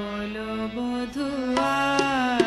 বলো বধুয়া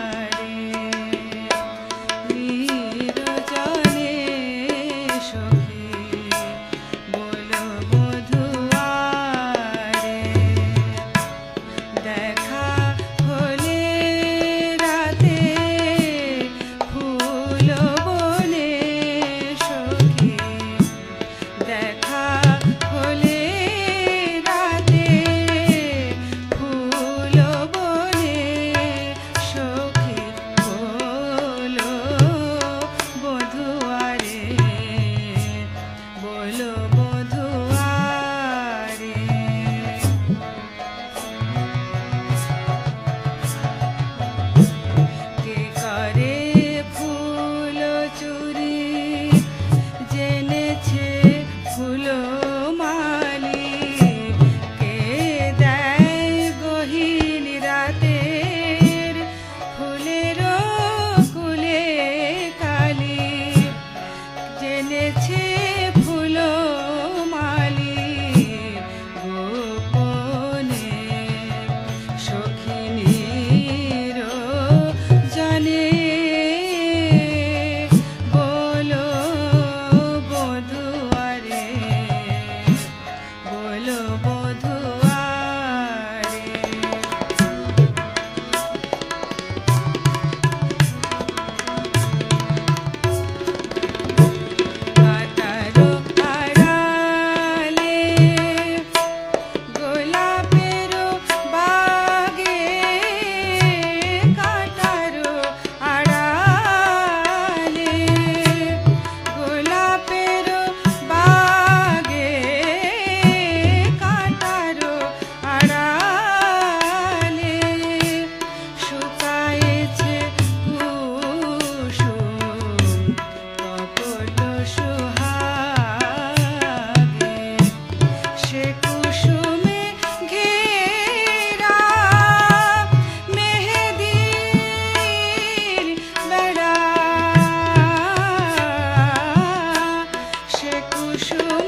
kuşum